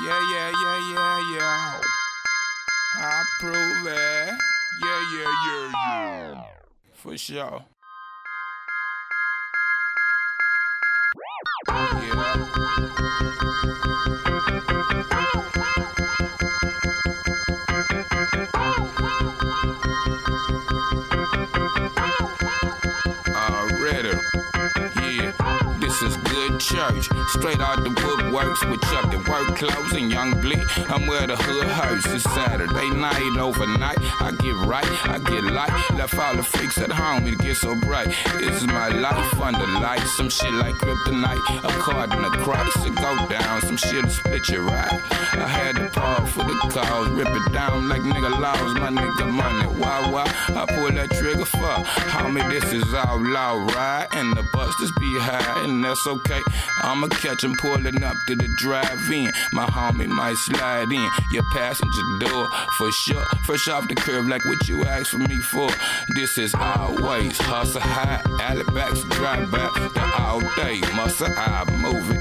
Yeah, yeah, yeah, yeah, yeah. I prove it. Yeah, yeah, yeah, yeah. For sure. Already. Church. Straight out the woodworks with Chuck the work clothes and Young Bleed. I'm where the hood hurts. It's Saturday night, overnight. I get right, I get light. Left all the freaks at home, it gets so bright. This is my life under light. Some shit like kryptonite. According to Christ, to go down. Some shit to split your right. I had to pause for the cause. Rip it down like nigga laws. My nigga money. This is all law, right? And the busters be high, and that's okay. I'ma catch 'em pulling up to the drive-in. My homie might slide in your passenger door for sure. Fresh off the curb, like what you asked for me for. This is always hustle high, alley backs drive by the all day. Muscle I move it.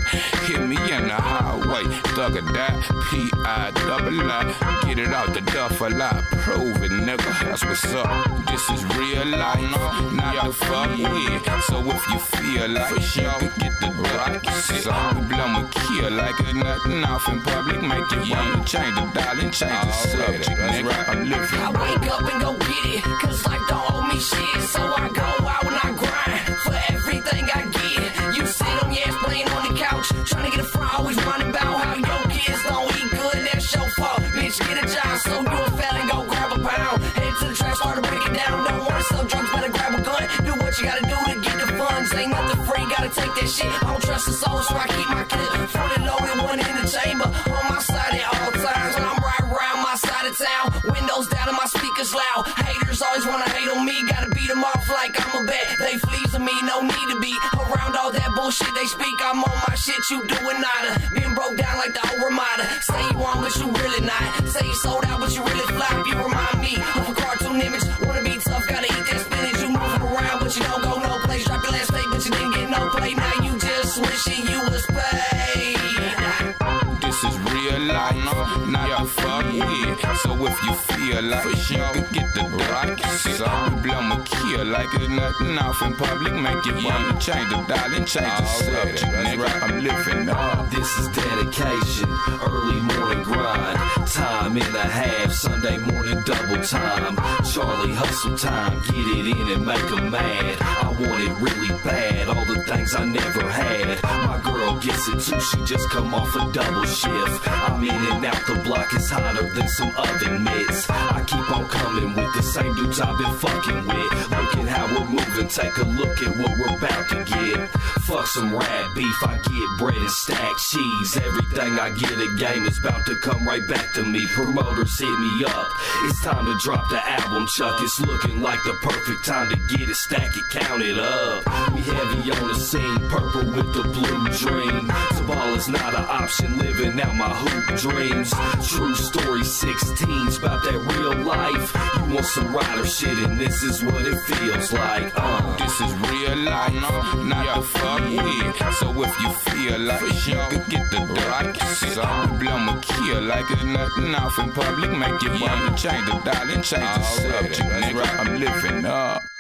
Thug or die. P I double I. Get it out the duffel, I prove it, nigga. That's what's up. This is real life, not the fuck with. So if you feel like you can get the rock, so we blow my kill like it's nothing off in public. Make you wanna change the dollar and change the subject, nigga. I'm living. I wake up and go get it, cause life don't owe me shit. You gotta do to get the funds. Ain't nothing free, gotta take that shit. I don't trust the soul, so I keep my clip fully loaded, one in the chamber. On my side at all times when I'm riding around my side of town. Windows down and my speakers loud. Haters always wanna hate on me, gotta beat them off like I'm a bet. They fleas on me, no need to be around all that bullshit they speak. I'm on my shit, you doing nada. Being broke down like the old Ramada. Say you want, but you really not. Say if you feel like you can get the rock, so we blow my kill like it's nothing off in public. Make you wanna change the dollar and change the subject, nigga. I'm living up. This is dedication, early morning grind, time and a half, Sunday morning double time, Charlie hustle time, get it in and make make 'em mad. I want it really bad, all the things I never had. My girl gets it too, she just come off a double shift. I'm in and out the block, it's hotter than some oven mitts. I keep on coming with the same dudes I've been fucking with. Look at how we're moving, take a look at what we're about to get. Fuck some rat beef, I get bread and stacked cheese. Everything I get a game is about to come right back to me. Promoters hit me up. It's time to drop the album, Chuck. It's looking like the perfect time to get it, stack it, count it up. We heavy on the scene, purple with the blue dream. So ball is not an option, living out my hoop dreams. True story 16's about that real life. You want some rider shit, and this is what it feels like. Uh. This is real life, not the fuck with. So if you feel like you can get the rock, so we blow my kill like it's nothing off in public. Make you wanna change the dollar change the subject, nigga. I'm living up.